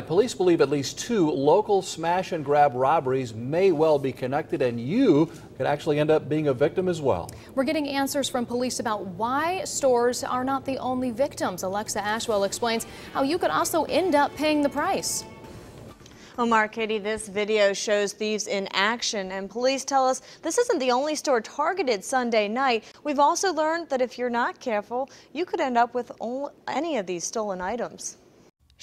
Police believe at least two local smash and grab robberies may well be connected, and you could actually end up being a victim as well. We're getting answers from police about why stores are not the only victims. Alexa Ashwell explains how you could also end up paying the price. Omar Katie, this video shows thieves in action, and police tell us this isn't the only store targeted Sunday night. We've also learned that if you're not careful, you could end up with any of these stolen items.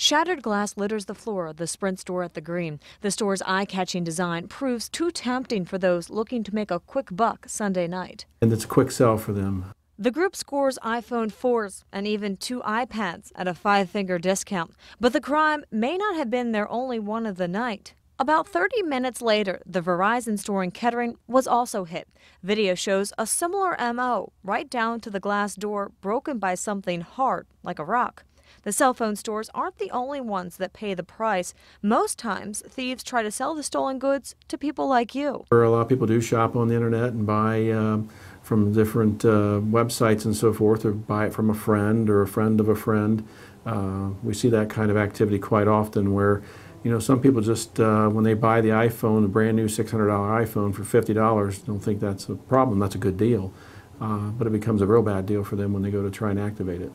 Shattered glass litters the floor of the Sprint store at the Greene. The store's eye catching design proves too tempting for those looking to make a quick buck Sunday night. And it's a quick sell for them. The group scores iPhone 4s and even two iPads at a five finger discount. But the crime may not have been their only one of the night. About 30 minutes later, the Verizon store in Kettering was also hit. Video shows a similar MO, right down to the glass door broken by something hard, like a rock. The cell phone stores aren't the only ones that pay the price. Most times, thieves try to sell the stolen goods to people like you. A lot of people do shop on the internet and buy um, from different uh, websites and so forth, or buy it from a friend or a friend of a friend. Uh, we see that kind of activity quite often where you know, some people just, uh, when they buy the iPhone, a brand new $600 iPhone for $50, don't think that's a problem. That's a good deal. Uh, but it becomes a real bad deal for them when they go to try and activate it.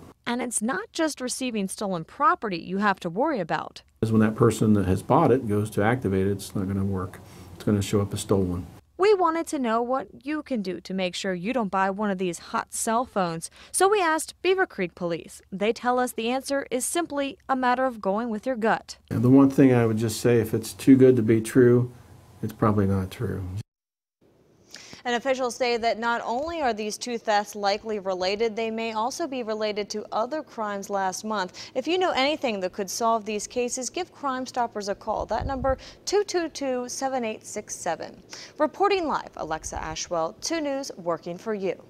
It's not just receiving stolen property you have to worry about. Because when that person that has bought it goes to activate it, it's not going to work. It's going to show up as stolen. We wanted to know what you can do to make sure you don't buy one of these hot cell phones. So we asked Beavercreek Police. They tell us the answer is simply a matter of going with your gut. And the one thing I would just say if it's too good to be true, it's probably not true. And officials say that not only are these two thefts likely related, they may also be related to other crimes last month. If you know anything that could solve these cases, give Crime Stoppers a call. That number 222-7867. Reporting live, Alexa Ashwell, 2 News, working for you.